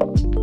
you